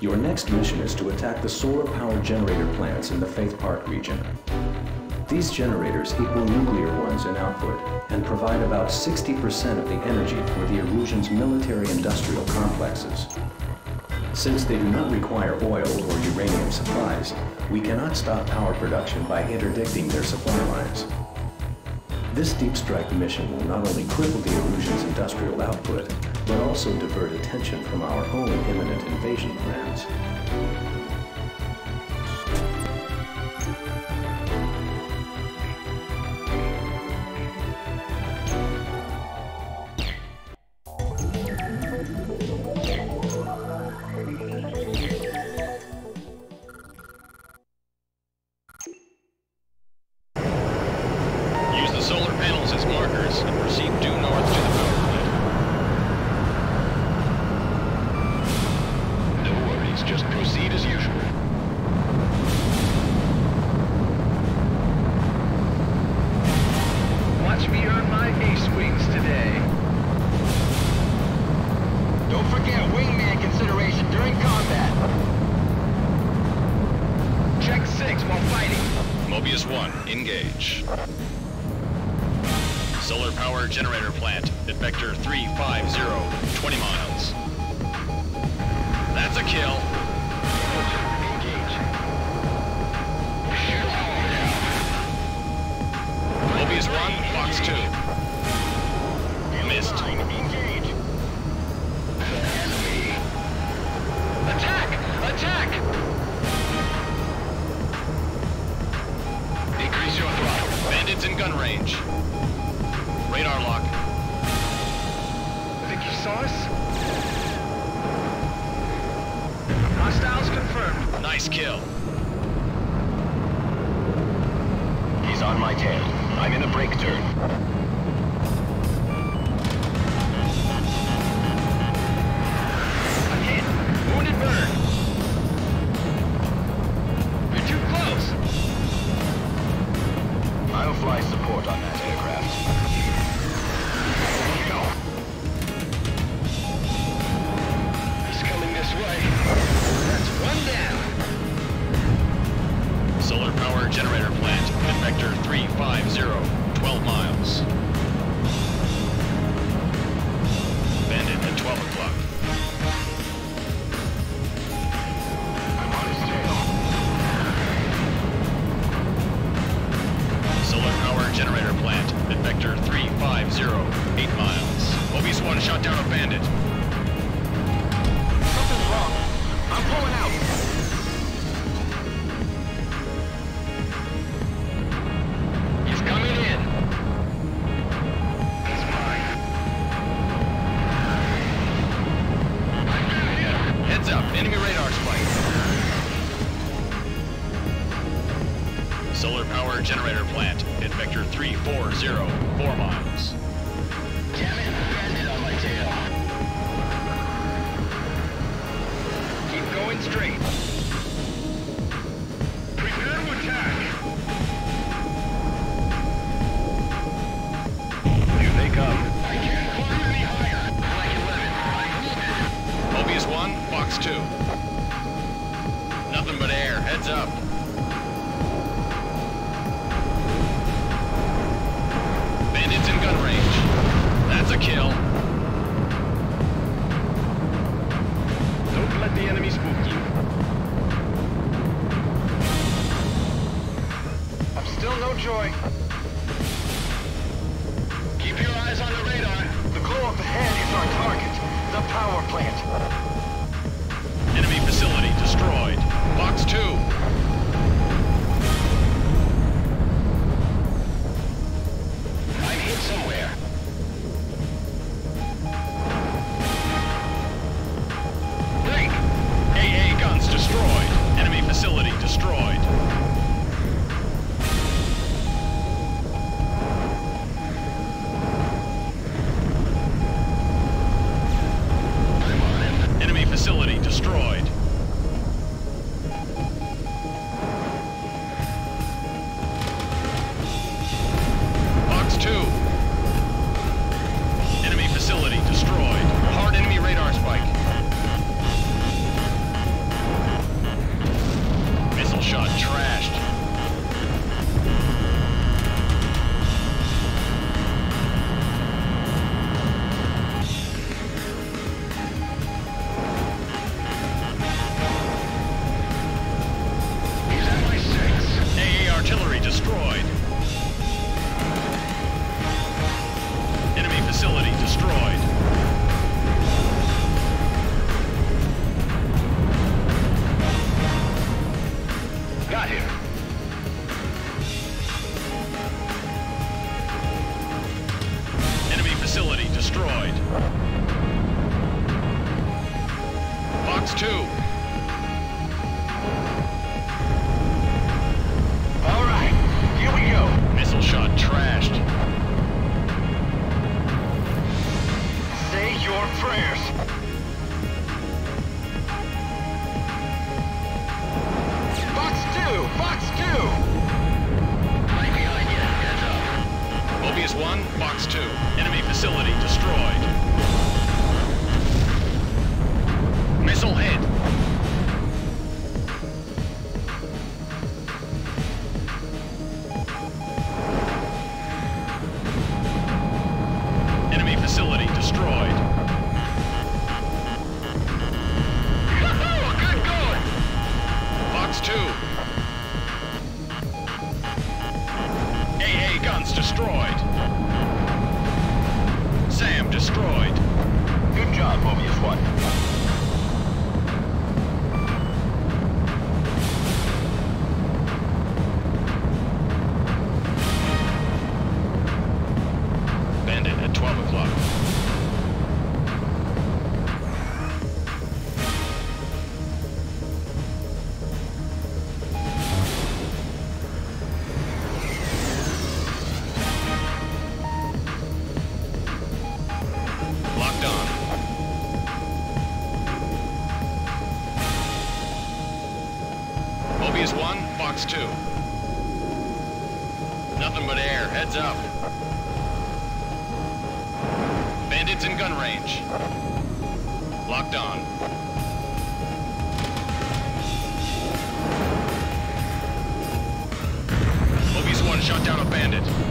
Your next mission is to attack the solar power generator plants in the Faith Park region. These generators equal nuclear ones in output and provide about 60% of the energy for the Erusian's military-industrial complexes. Since they do not require oil or uranium supplies, we cannot stop power production by interdicting their supply lines. This deep strike mission will not only cripple the Erusian's industrial output, but also divert attention from our own imminent invasion plans. Generator plant at vector 350, 20 miles. That's a kill. Engage. Mobius 1, Fox 2. Missed. Engage. Attack! Attack! Increase your throttle. Bandits in gun range. Radar lock. Think you saw us? Hostiles confirmed. Nice kill. He's on my tail. I'm in a break turn. Solar power generator plant at vector 350, 12 miles. Bandit at 12 o'clock. Solar power generator plant at vector 350, 8 miles. 1 shot down a bandit. Something's wrong. I'm pulling out. Solar power generator plant at vector 340, 4 miles. Damn it, bandit on my tail. Keep going straight. Prepare to attack. I can't climb any higher. 11. Mobius 1, Fox 2. Nothing but air, heads up. Kill. Don't let the enemy spook you. I'm still no joy. Keep your eyes on the radar. The glow up ahead is our target. The power plant. Enemy facility destroyed. Fox 2. destroyed. Fox 2. Mobius 1, Fox 2. Nothing but air, heads up. Bandits in gun range. Locked on. Mobius 1 shot down a bandit.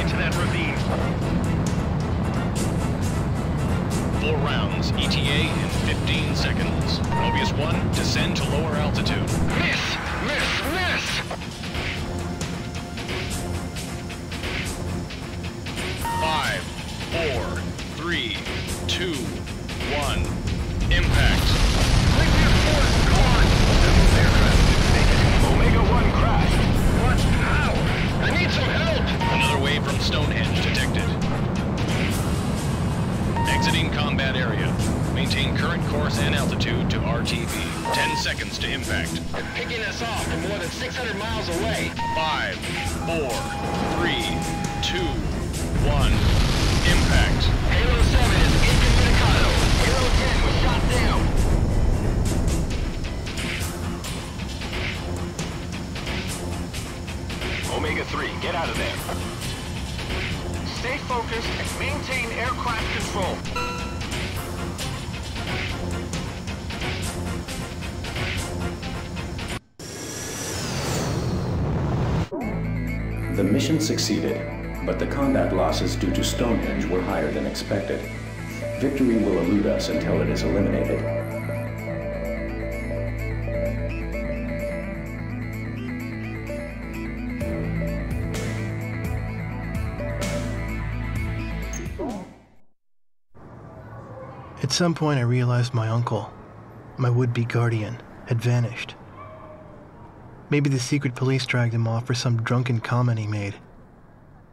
Into that ravine. Four rounds, ETA in 15 seconds. Mobius 1, descend to lower altitude. Miss! The mission succeeded, but the combat losses due to Stonehenge were higher than expected. Victory will elude us until it is eliminated. At some point, I realized my uncle, my would be guardian, had vanished. Maybe the secret police dragged him off for some drunken comment he made.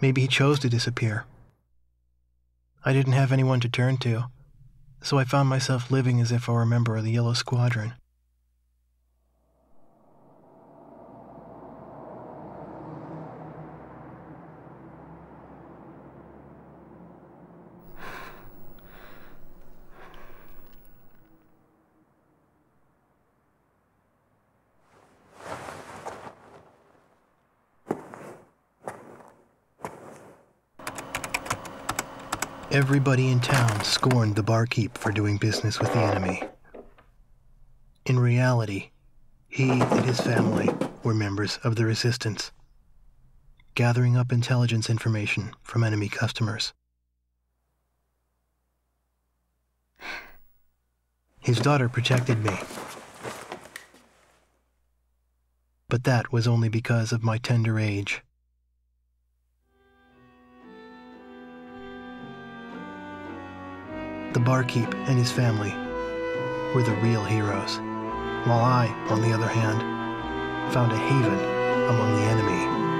Maybe he chose to disappear. I didn't have anyone to turn to, so I found myself living as if I were a member of the Yellow Squadron. Everybody in town scorned the barkeep for doing business with the enemy. In reality, he and his family were members of the resistance, gathering up intelligence information from enemy customers. His daughter protected me. But that was only because of my tender age. The barkeep and his family were the real heroes, while I, on the other hand, found a haven among the enemy.